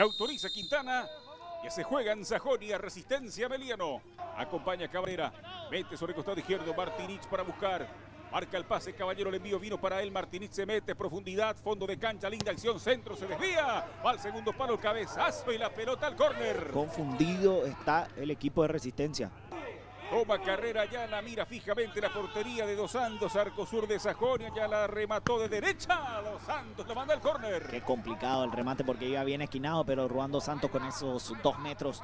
Autoriza Quintana. Ya se juega en Sajonia, resistencia Meliano. Acompaña Cabrera. Mete sobre el costado izquierdo Martinich para buscar. Marca el pase, Caballero, el envío vino para él. Martinich se mete, profundidad, fondo de cancha, linda acción, centro, se desvía. Va al segundo palo, el cabezazo y la pelota al córner. Confundido está el equipo de resistencia. Toma carrera, ya la mira fijamente la portería de Dos Santos, arco sur de Sajonia, ya la remató de derecha. Dos Santos lo manda al córner. Qué complicado el remate porque iba bien esquinado, pero Ruando Santos con esos dos metros.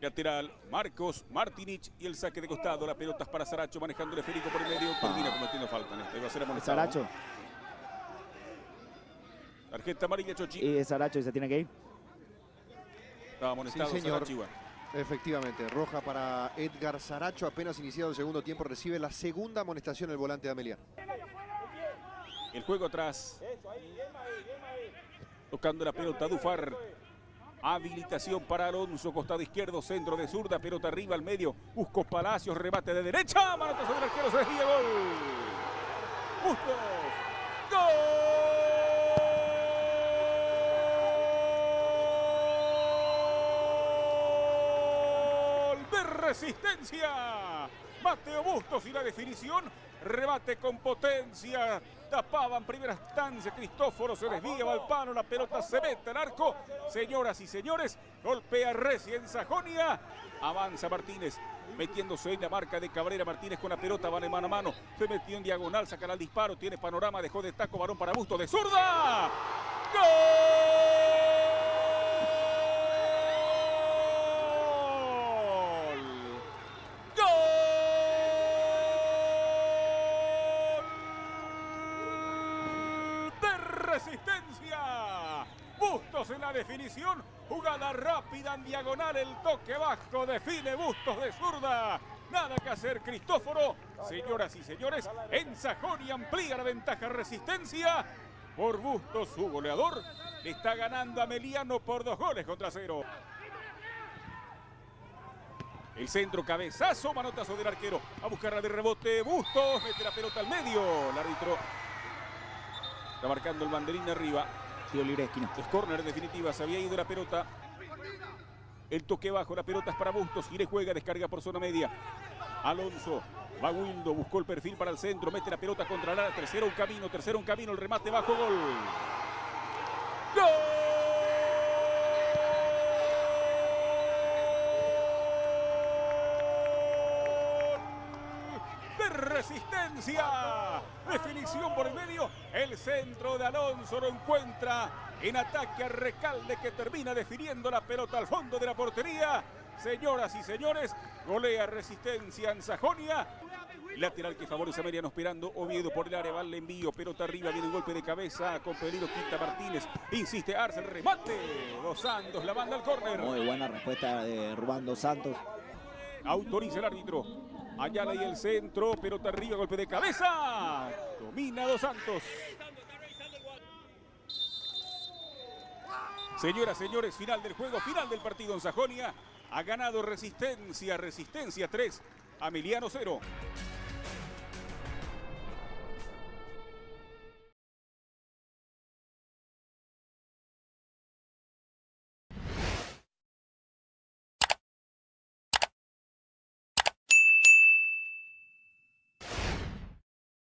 Lateral, Marcos, Martinich y el saque de costado. La pelota es para Saracho manejando el esférico por el medio. Termina cometiendo falta en este. Va a ser amonestado. Saracho. Tarjeta amarilla, Chochi. Y Saracho se tiene que ir. Estaba amonestado Sí, señor. Saracho igual. Efectivamente, roja para Edgar Saracho, apenas iniciado el segundo tiempo, recibe la segunda amonestación el volante de Amelia. El juego atrás. Tocando la pelota Dufar. Habilitación para Alonso, costado izquierdo, centro de zurda, pelota arriba al medio. Busco Palacios, remate de derecha. Manotazo del arquero, se desvía gol. Bustos. Gol resistencia. Mateo Bustos y la definición. Rebate con potencia. Tapaban primera instancia. Cristóforo se desvía, va al palo. La pelota se mete al arco. Señoras y señores, golpea Reci en Sajonia. Avanza Martínez. Metiéndose en la marca de Cabrera Martínez con la pelota, va de mano a mano. Se metió en diagonal, sacará el disparo. Tiene panorama, dejó de taco, varón para Bustos de zurda. ¡Gol! Resistencia! Bustos en la definición, jugada rápida en diagonal, el toque bajo, define Bustos de zurda. Nada que hacer, Cristóforo. Señoras y señores, en Sajonia amplía la ventaja resistencia. Por Bustos, su goleador, le está ganando a Meliano por dos goles contra cero. El centro, cabezazo, manotazo del arquero. A buscarla de rebote, Bustos, mete la pelota al medio. El árbitro está marcando el banderín arriba. Tiro libre de esquina. Es córner en definitiva, se había ido la pelota. El toque bajo, la pelota es para Bustos. Gire juega, descarga por zona media. Alonso, va Wildo, buscó el perfil para el centro, mete la pelota contra la tercero un camino, tercero un camino, el remate bajo, gol. ¡Gol! Resistencia. Definición por el medio. El centro de Alonso lo encuentra en ataque a Recalde que termina definiendo la pelota al fondo de la portería. Señoras y señores, golea resistencia en Sajonia. Lateral que favorece a Meriano esperando. Oviedo por el área, va el envío. Pelota arriba, viene un golpe de cabeza con peligro. Quita Martínez. Insiste Arce, remate. Dos Santos la manda al córner. Muy buena respuesta de Ruando Santos. Autoriza el árbitro. Ayala y el centro. Pelota arriba, golpe de cabeza. Domina Dos Santos. Señoras, señores, final del juego, final del partido en Sajonia. Ha ganado Resistencia, Resistencia 3, Ameliano 0.